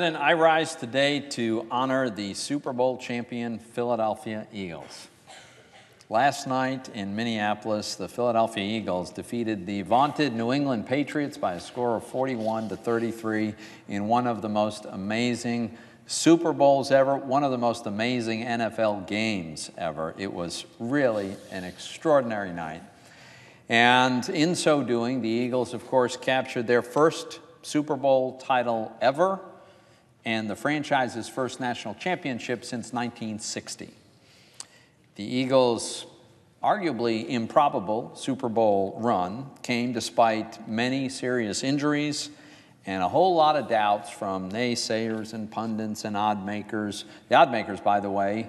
President, I rise today to honor the Super Bowl champion Philadelphia Eagles. Last night in Minneapolis, the Philadelphia Eagles defeated the vaunted New England Patriots by a score of 41 to 33 in one of the most amazing Super Bowls ever, one of the most amazing NFL games ever. It was really an extraordinary night. And in so doing, the Eagles, of course, captured their first Super Bowl title ever and the franchise's first national championship since 1960. The Eagles' arguably improbable Super Bowl run came despite many serious injuries and a whole lot of doubts from naysayers and pundits and odd makers. The odd makers, by the way,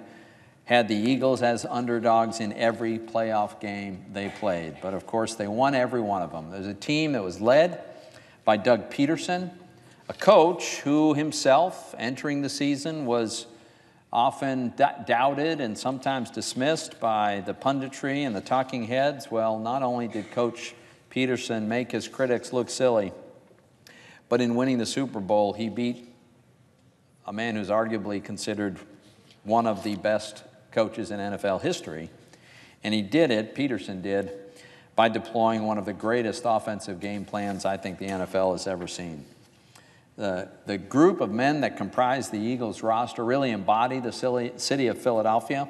had the Eagles as underdogs in every playoff game they played. But of course, they won every one of them. There's a team that was led by Doug Pederson, a coach who himself, entering the season, was often doubted and sometimes dismissed by the punditry and the talking heads. Well, not only did Coach Pederson make his critics look silly, but in winning the Super Bowl, he beat a man who's arguably considered one of the best coaches in NFL history. And he did it, Pederson did, by deploying one of the greatest offensive game plans I think the NFL has ever seen. The, the group of men that comprise the Eagles roster really embody the city of Philadelphia.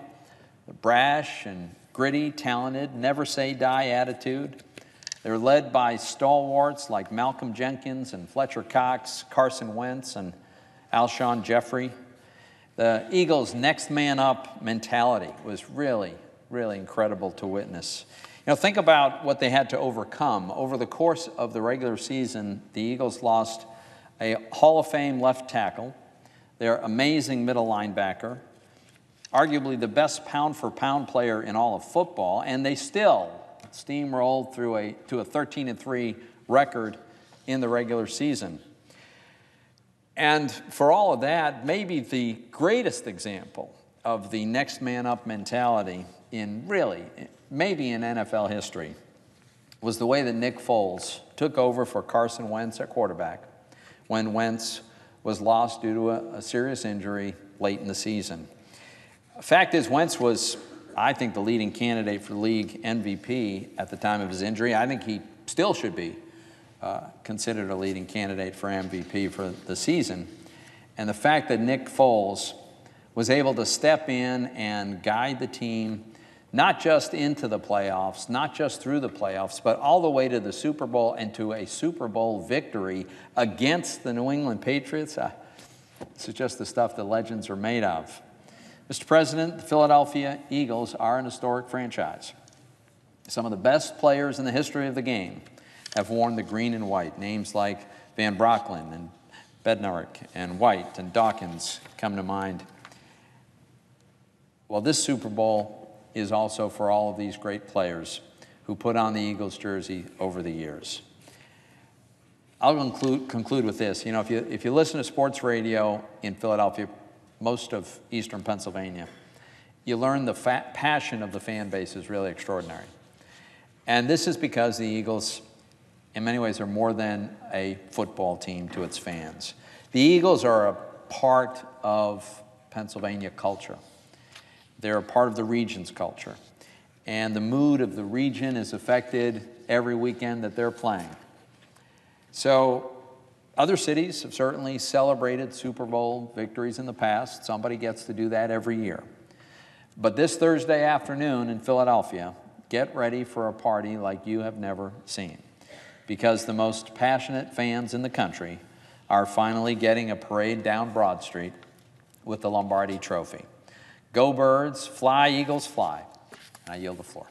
The brash and gritty, talented, never say die attitude. They're led by stalwarts like Malcolm Jenkins and Fletcher Cox, Carson Wentz, and Alshon Jeffery. The Eagles' next man up mentality was really, really incredible to witness. You know, think about what they had to overcome. Over the course of the regular season, the Eagles lost a Hall of Fame left tackle, their amazing middle linebacker, arguably the best pound for pound player in all of football, and they still steamrolled through a, to a 13 and 3 record in the regular season. And for all of that, maybe the greatest example of the next man up mentality in really, maybe in NFL history, was the way that Nick Foles took over for Carson Wentz at quarterback when Wentz was lost due to a, a serious injury late in the season. Fact is, Wentz was, I think, the leading candidate for league MVP at the time of his injury. I think he still should be uh, considered a leading candidate for MVP for the season. And the fact that Nick Foles was able to step in and guide the team not just into the playoffs, not just through the playoffs, but all the way to the Super Bowl and to a Super Bowl victory against the New England Patriots. Uh, this is just the stuff the legends are made of. Mr. President, the Philadelphia Eagles are an historic franchise. Some of the best players in the history of the game have worn the green and white. Names like Van Brocklin and Bednarik and White and Dawkins come to mind. Well, this Super Bowl is also for all of these great players who put on the Eagles jersey over the years. I'll conclude, conclude with this. You know, if you, if you listen to sports radio in Philadelphia, most of eastern Pennsylvania, you learn the passion of the fan base is really extraordinary. And this is because the Eagles, in many ways, are more than a football team to its fans. The Eagles are a part of Pennsylvania culture. They're a part of the region's culture. And the mood of the region is affected every weekend that they're playing. So, other cities have certainly celebrated Super Bowl victories in the past. Somebody gets to do that every year. But this Thursday afternoon in Philadelphia, get ready for a party like you have never seen. Because the most passionate fans in the country are finally getting a parade down Broad Street with the Lombardi Trophy. Go birds, fly, eagles, fly. I yield the floor.